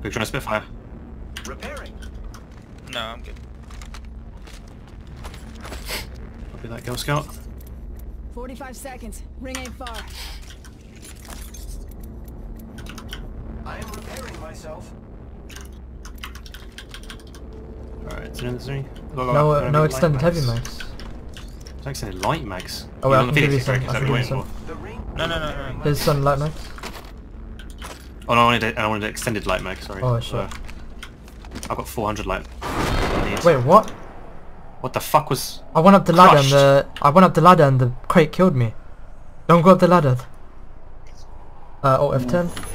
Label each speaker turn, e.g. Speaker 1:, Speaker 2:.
Speaker 1: Quick, trying to Spitfire.
Speaker 2: Repairing.
Speaker 3: No, I'm good.
Speaker 1: Copy that, Girl Scout.
Speaker 4: 45 seconds. Ring ain't far.
Speaker 2: I am repairing myself.
Speaker 1: Alright, so there's any... Go, go,
Speaker 5: No,
Speaker 1: go,
Speaker 5: uh, no
Speaker 1: light
Speaker 5: extended heavy
Speaker 1: mags.
Speaker 5: mags.
Speaker 1: No extended light mags.
Speaker 5: Oh,
Speaker 1: You
Speaker 5: I
Speaker 1: on
Speaker 5: can
Speaker 1: the
Speaker 5: give you some, I
Speaker 1: that
Speaker 5: can
Speaker 1: what
Speaker 5: give
Speaker 1: you're
Speaker 5: you
Speaker 1: waiting
Speaker 5: some.
Speaker 1: for?
Speaker 2: The ring.
Speaker 3: No, no, no, no.
Speaker 5: There's some light mags.
Speaker 1: Oh no, I wanted, I wanted an extended light mag, sorry.
Speaker 5: Oh, sure.
Speaker 1: Uh, I've got 400 light.
Speaker 5: Wait, what?
Speaker 1: What the fuck was...
Speaker 5: I went up the ladder and the I went up the ladder and the crate killed me. Don't go up the ladder. Uh, oh F10.